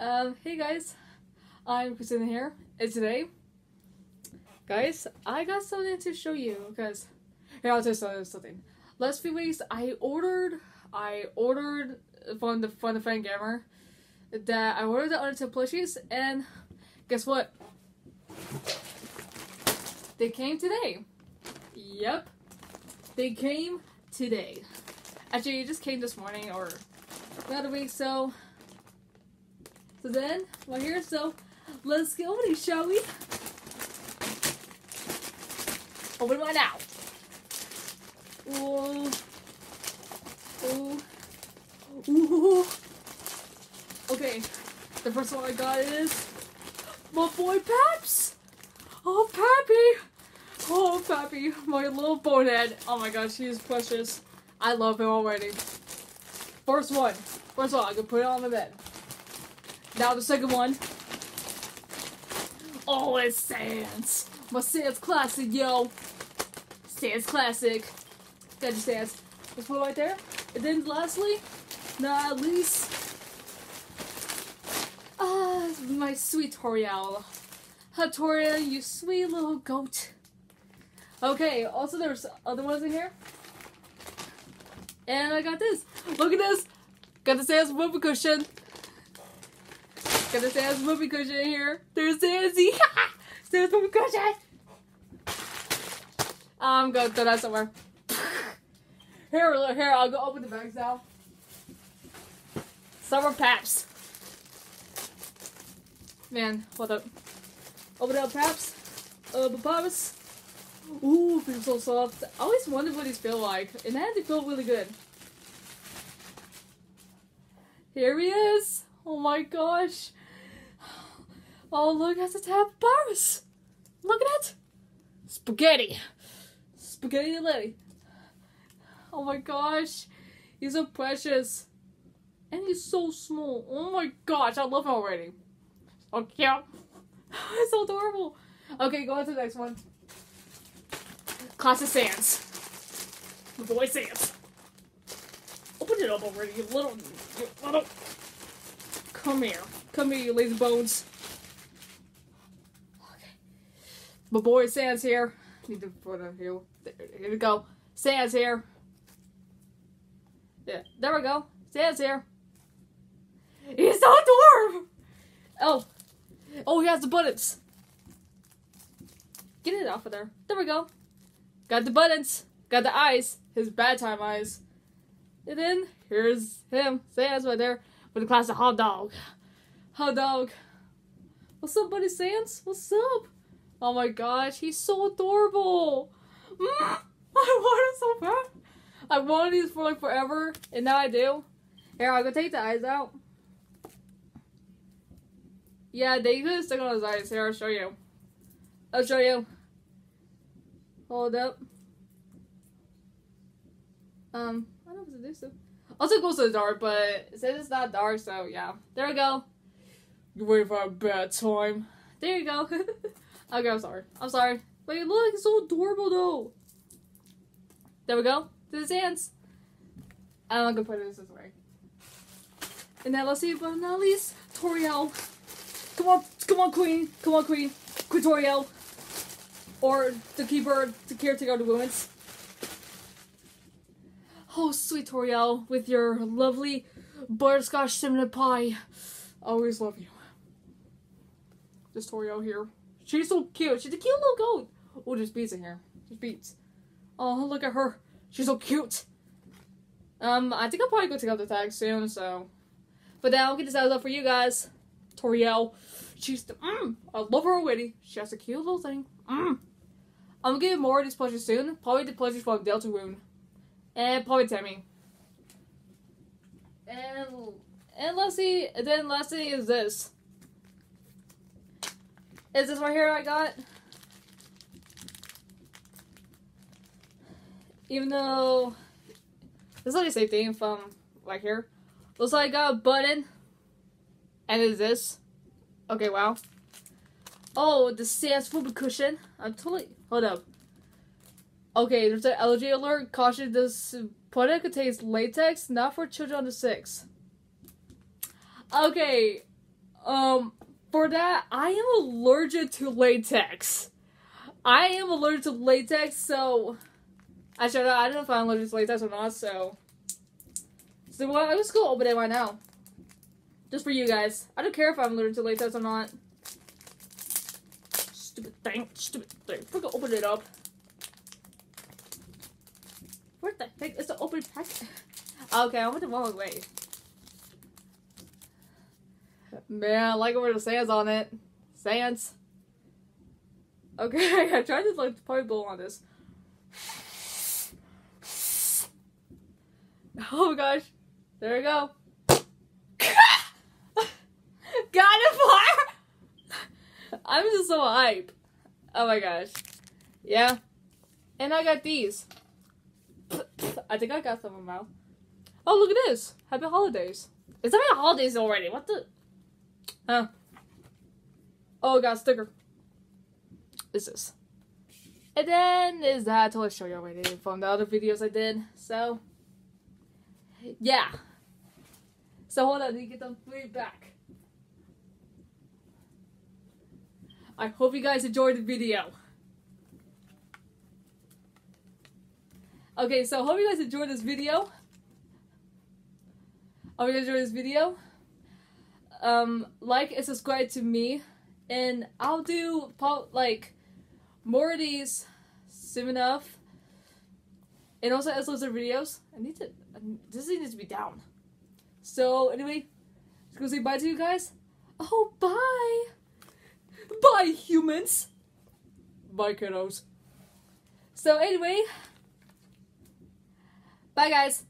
Um, hey guys, I'm Kristina here, and today, guys, I got something to show you, because, here, I'll tell you something. Last few weeks, I ordered, I ordered from the, from the Fangamer, that I ordered the Undertale plushies, and guess what? They came today. Yep. They came today. Actually, it just came this morning, or the other week, so so then, well here, so let's get these, shall we? Open one now. Ooh. Ooh. Ooh. Okay, the first one I got is my boy Paps. Oh, Pappy. Oh, Pappy, my little bonehead. Oh my gosh, he's precious. I love him already. First one. First one, I can put it on the bed. Now the second one. Oh, it's Sans. My Sans classic, yo. Sans classic. Got your Sans. Let's put it right there. And then lastly, not least, ah, uh, my sweet Toriel. Toriel, you sweet little goat. Okay, also there's other ones in here. And I got this. Look at this. Got the Sans whoopee cushion. Got the Sans whoopee cushion in here. There's Sansy. Sans whoopee cushion. I'm gonna throw that somewhere. here, here, I'll go open the bags now. Summer Paps. Man, hold up. Open up Paps. Uh, Papas. Ooh, feels so soft. I always wondered what these feel like, and that they feel really good. Here he is. Oh my gosh. Oh, look at the tab bars. Look at it. Spaghetti. Spaghetti Lily. Oh my gosh. He's so precious. And he's so small. Oh my gosh, I love him already. So cute. it's so adorable. Okay, go on to the next one. Classic Sans. The boy Sans. Open it up already, you little, you little. Come here. Come here, you lazy bones. Okay. My boy Sans here. Need to put it here. Here we go. Sans here. Yeah, there we go. Sans here. He's so dwarf! Oh. Oh, he has the buttons. Get it off of there. There we go. Got the buttons. Got the eyes. His bad time eyes. And then here's him. Sans right there with the class of hot dog. Hot dog. What's up, buddy Sans? What's up? Oh my gosh, he's so adorable. Mm, I want it so bad. I wanted these for like forever, and now I do. Here, I'm gonna take the eyes out. Yeah, they could stick on his eyes. Here, I'll show you. I'll show you. Hold up. Um, I don't know what to do so. Also goes to the dark, but it says it's not dark, so yeah. There we go. You're waiting for a bad time. There you go. okay, I'm sorry. I'm sorry. Wait, look, it's so adorable though. There we go. To his hands. I'm gonna put it this way. And then let's see, but not least, Toriel. Come on, come on, Queen. Come on, Queen. Queen Toriel. Or the keeper, the caretaker of the Ruins. Oh, sweet Toriel, with your lovely butterscotch cinnamon pie. Always love you. This Toriel here. She's so cute. She's a cute little goat. Oh, there's beads in here. There's beads. Oh, look at her. She's so cute. Um, I think I'll probably go take out the tag soon, so. But now I'll get this out up for you guys. Toriel. She's the, mm, I love her already. She has a cute little thing. Mm. I'm gonna get more of these plushies soon. Probably the plushies from Deltarune. And probably Temmie. And and let's see. Then last thing is this. Is this right here I got? Even though this is like the same thing from right here. Looks like I got a button. And is this? Okay, wow. Oh, the Sans Whoopee cushion. I'm totally hold up. Okay, there's an allergy alert. Caution: This product contains latex, not for children under six. Okay, Um, for that, I am allergic to latex. I am allergic to latex, so I actually, I don't know if I'm allergic to latex or not. So, so well, I'm just gonna open it right now, just for you guys. I don't care if I'm allergic to latex or not. Stupid thing, stupid thing. We're gonna open it up. Where the heck is the open pack? Okay, I went the wrong way. Man, I like where the sand's on it. Sans. Okay, I tried to like probably blow on this. Oh my gosh. There we go. Got it fire! I'm just so hype. Oh my gosh. Yeah. And I got these. I think I got some of them out. Oh, look at this. Happy holidays. It's happy holidays already. What the? Huh. Oh, got a sticker. Is this? And then is that I totally show you already from the other videos I did. So, yeah. So hold on, me get them three back. I hope you guys enjoyed the video. Okay, so hope you guys enjoyed this video. Hope you guys enjoyed this video. Um, like and subscribe to me, and I'll do like more of these soon enough. And also as loads of videos. I need to. This thing needs to be down. So anyway, just gonna say bye to you guys. Oh, bye. Bye, humans. Bye, kiddos. So anyway, bye guys.